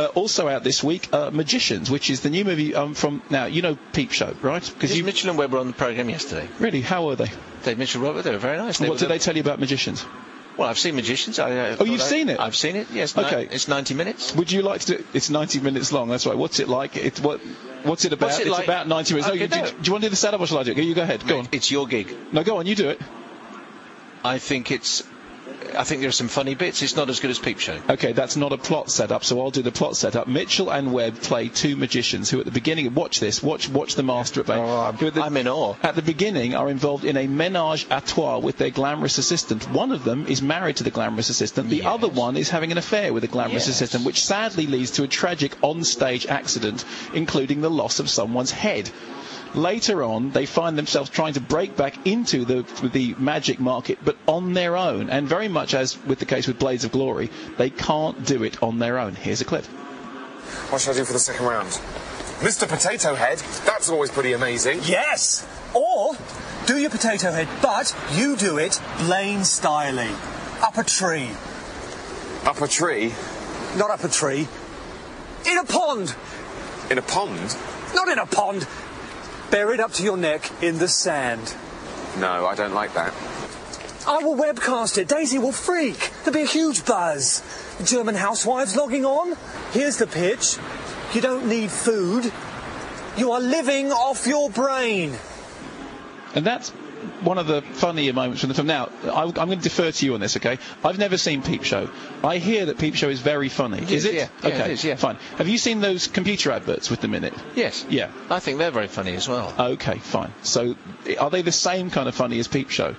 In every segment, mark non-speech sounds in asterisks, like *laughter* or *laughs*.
uh, also out this week, uh, Magicians, which is the new movie um, from now. You know Peep Show, right? Because you Mitchell and Webb were on the program yesterday. Really, how were they? Dave Mitchell Robert, they were very nice. They what did the- they tell you about Magicians? Well, I've seen Magicians. I, uh, Oh, you've I- seen it? I've seen it. Yes. Okay. Ni- it's 90 minutes. Would you like to? do It's 90 minutes long. That's right. What's it like? It's what? What's it about? What's it it's like? about 90 minutes. Okay, no, you, do, no. do you want to do the setup or shall I do it? You go ahead. Go on. It's your gig. No, go on. You do it. I think it's. I think there are some funny bits. It's not as good as Peep Show. Okay, that's not a plot setup, so I'll do the plot setup. Mitchell and Webb play two magicians who, at the beginning, watch this, watch watch the master at play. Oh, I'm- at the- I'm in awe. At the beginning, are involved in a menage a trois with their glamorous assistant. One of them is married to the glamorous assistant. The Yes. other one is having an affair with the glamorous Yes. assistant, which sadly leads to a tragic on-stage accident, including the loss of someone's head. Later on, they find themselves trying to break back into the the magic market, but on their own. And very much as with the case with Blades of Glory, they can't do it on their own. Here's a clip. What should I do for the second round? Mr. Potato Head, that's always pretty amazing. Yes! Or do your potato head, but you do it Blaine styling. Up a tree. Up a tree, Not up a tree. In a pond. in a pond? Not in a pond. Buried up to your neck in the sand. No, I don't like that. I will webcast it. Daisy will freak. There'll be a huge buzz. German housewives logging on. Here's the pitch. You don't need food. You are living off your brain. And that's one of the funnier moments from the film. Now, I, I'm going to defer to you on this, okay? I've never seen Peep Show. I hear that Peep Show is very funny. is, is it? yeah. Yeah, okay, it is, yeah. fine. Have you seen those computer adverts with them in it? Yes. Yeah. I think they're very funny as well. Okay, fine. So, are they the same kind of funny as Peep Show?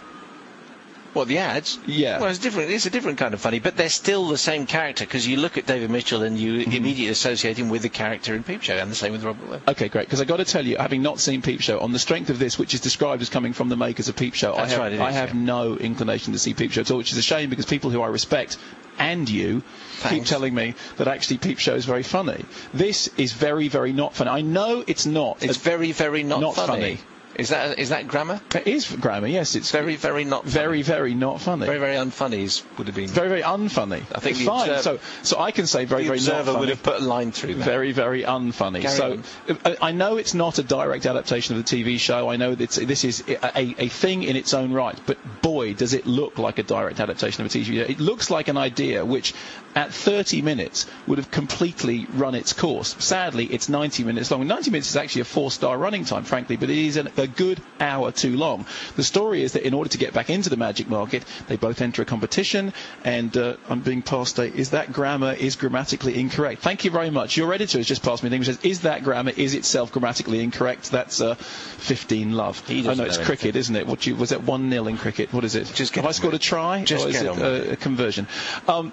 What the ads? Yeah. Well, it's different. It's a different kind of funny, but they're still the same character because you look at David Mitchell and you Mm-hmm. immediately associate him with the character in Peep Show, and the same with Robert. Okay, great. Because I got to tell you, having not seen Peep Show, on the strength of this, which is described as coming from the makers of Peep Show, I have, right, I have yeah. no inclination to see Peep Show at all, which is a shame because people who I respect and you keep telling me that actually Peep Show is very funny. This is very, very not funny. I know it's not. It's very, very not, not funny. Is that is that grammar? It is grammar, yes. It's Very, very not. Funny. very, very not funny. very, very unfunny is- would have been. very, very unfunny. I think fine. observer- so, so I can say very, the very observer would have put a line through that. Very, very unfunny. Carry so on. I know it's not a direct adaptation of the TV show. I know that this is a, a, a thing in its own right. But boy, does it look like a direct adaptation of a TV show. It looks like an idea which, at 30 minutes, would have completely run its course. Sadly, it's 90 minutes long. 90 minutes is actually a four-star running time, frankly, but it is an, a good hour too long. The story is that in order to get back into the magic market, they both enter a competition, and uh, I'm being passed a, is that grammar is grammatically incorrect? Thank you very much. Your editor has just passed me a thing which says, is that grammar is itself grammatically incorrect? That's uh, 15 love. I doesn't know it's know cricket, isn't it? What you, was it 1-0 in cricket? What is it? Just Have I scored a try? Just or is it a conversion? Um,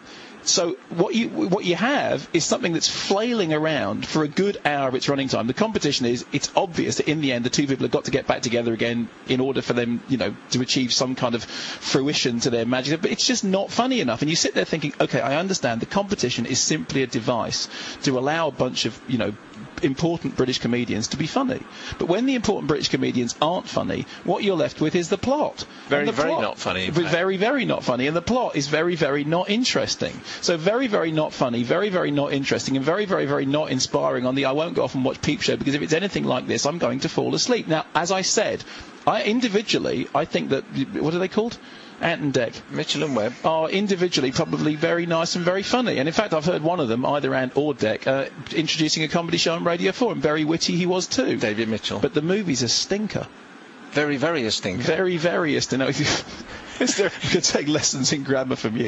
so what you what you have is something that's flailing around for a good hour of its running time. The competition is it's obvious that in the end the two people have got to get back together again in order for them, you know, to achieve some kind of fruition to their magic. But it's just not funny enough. And you sit there thinking, okay, I understand the competition is simply a device to allow a bunch of, you know, important British comedians to be funny. But when the important British comedians aren't funny, what you're left with is the plot. Very, the very plot- not funny, Very, very not funny. And the plot is very, very not interesting. So very, very not funny, very, very not interesting, and very, very, very not inspiring on the I won't go off and watch Peep Show because if it's anything like this, I'm going to fall asleep. Now, as I said, I individually, I think that, what are they called? Ant and Dec Mitchell and Webb. are individually probably very nice and very funny. And in fact, I've heard one of them, either Ant or Dec, uh, introducing a comedy show on Radio 4, and very witty he was too. David Mitchell. But the movie's a stinker. very, very a stinker. Very, very a stinker. *laughs* We could take lessons in grammar from you.